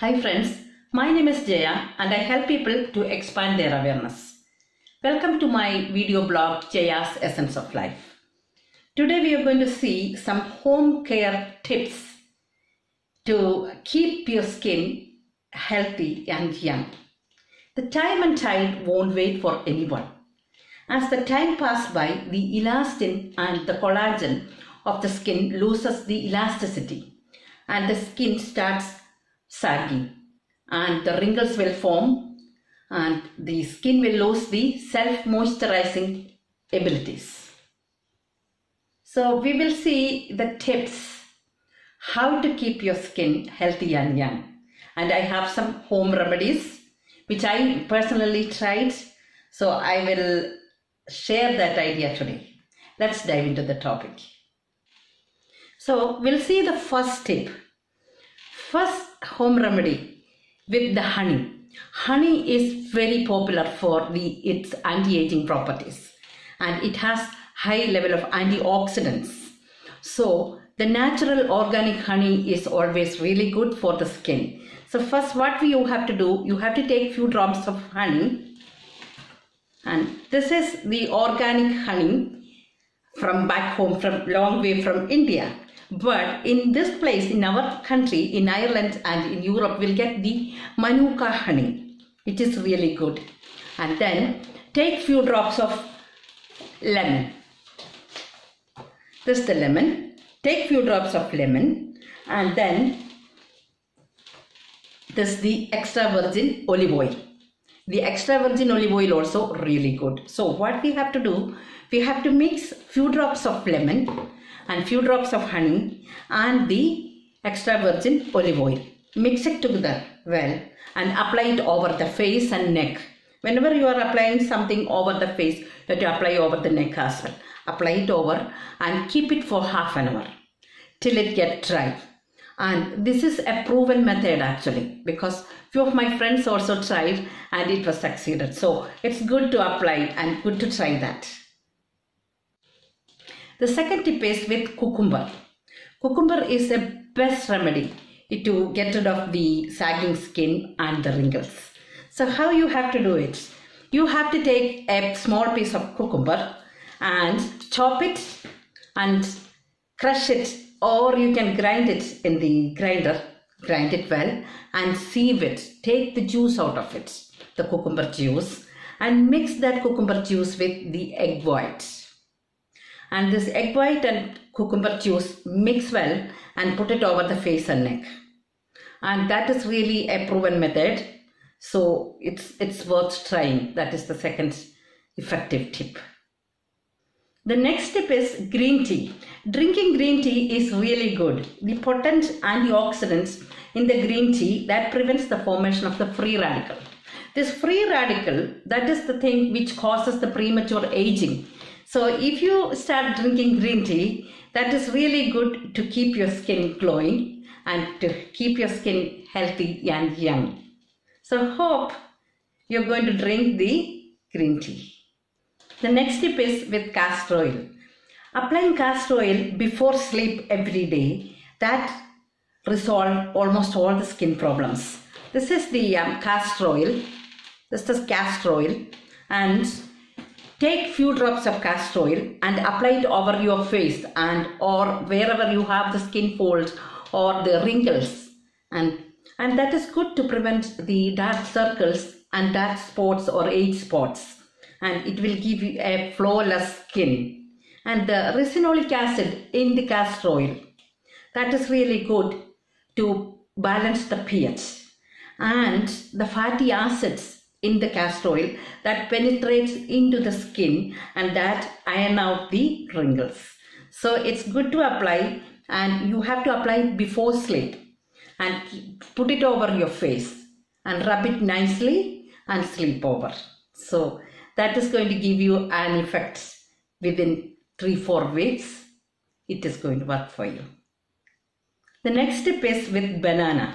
Hi friends, my name is Jaya and I help people to expand their awareness. Welcome to my video blog Jaya's Essence of Life. Today we are going to see some home care tips to keep your skin healthy and young. The time and tide won't wait for anyone. As the time passes by, the elastin and the collagen of the skin loses the elasticity and the skin starts sagging and the wrinkles will form and the skin will lose the self moisturizing abilities. So we will see the tips how to keep your skin healthy and young. And I have some home remedies which I personally tried. So I will share that idea today. Let's dive into the topic. So we'll see the first tip. First home remedy with the honey. Honey is very popular for the its anti-aging properties and it has high level of antioxidants. So the natural organic honey is always really good for the skin. So first what you have to do, you have to take few drops of honey and this is the organic honey from back home from long way from India but in this place in our country in Ireland and in Europe we'll get the manuka honey. It is really good. And then take few drops of lemon. This is the lemon. Take few drops of lemon. And then this is the extra virgin olive oil the extra virgin olive oil also really good. So what we have to do we have to mix few drops of lemon and few drops of honey and the extra virgin olive oil. Mix it together well and apply it over the face and neck. Whenever you are applying something over the face you have to apply over the neck as well. Apply it over and keep it for half an hour till it get dry and this is a proven method actually because few of my friends also tried and it was succeeded. So it's good to apply and good to try that. The second tip is with cucumber. Cucumber is a best remedy to get rid of the sagging skin and the wrinkles. So how you have to do it? You have to take a small piece of cucumber and chop it and crush it or you can grind it in the grinder grind it well and sieve it. Take the juice out of it the cucumber juice and mix that cucumber juice with the egg white. And this egg white and cucumber juice mix well and put it over the face and neck. And that is really a proven method. So it's it's worth trying. That is the second effective tip the next tip is green tea. Drinking green tea is really good. The potent antioxidants in the green tea that prevents the formation of the free radical. This free radical, that is the thing which causes the premature aging. So if you start drinking green tea, that is really good to keep your skin glowing and to keep your skin healthy and young. So hope you're going to drink the green tea. The next tip is with castor oil. Applying castor oil before sleep every day that resolve almost all the skin problems. This is the um, castor oil. This is castor oil and take few drops of castor oil and apply it over your face and or wherever you have the skin folds or the wrinkles and and that is good to prevent the dark circles and dark spots or age spots and it will give you a flawless skin. And the ricinoleic acid in the castor oil, that is really good to balance the pH. And the fatty acids in the castor oil that penetrates into the skin and that iron out the wrinkles. So it's good to apply and you have to apply it before sleep and put it over your face and rub it nicely and sleep over. So that is going to give you an effect within 3-4 weeks. It is going to work for you. The next step is with banana.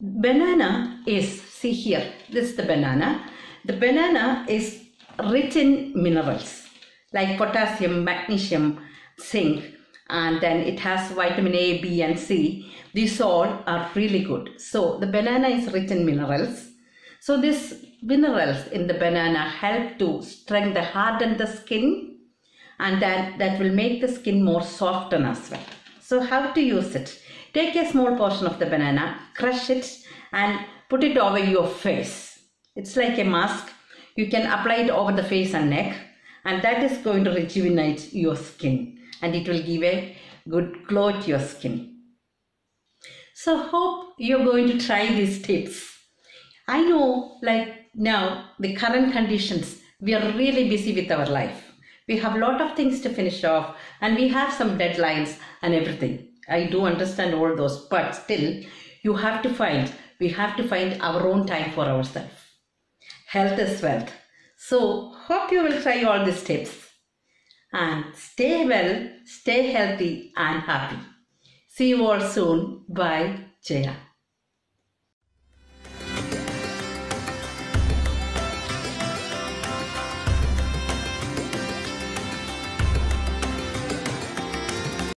Banana is, see here, this is the banana. The banana is rich in minerals like potassium, magnesium, zinc and then it has vitamin A, B, and C. These all are really good. So the banana is rich in minerals. So these minerals in the banana help to strengthen, harden the skin, and then that will make the skin more soften as well. So how to use it? Take a small portion of the banana, crush it, and put it over your face. It's like a mask. You can apply it over the face and neck, and that is going to rejuvenate your skin and it will give a good glow to your skin. So, hope you're going to try these tips. I know, like now, the current conditions, we are really busy with our life. We have a lot of things to finish off, and we have some deadlines and everything. I do understand all those, but still, you have to find, we have to find our own time for ourselves. Health is wealth. So, hope you will try all these tips and stay well, stay healthy and happy. See you all soon. Bye, Jaya.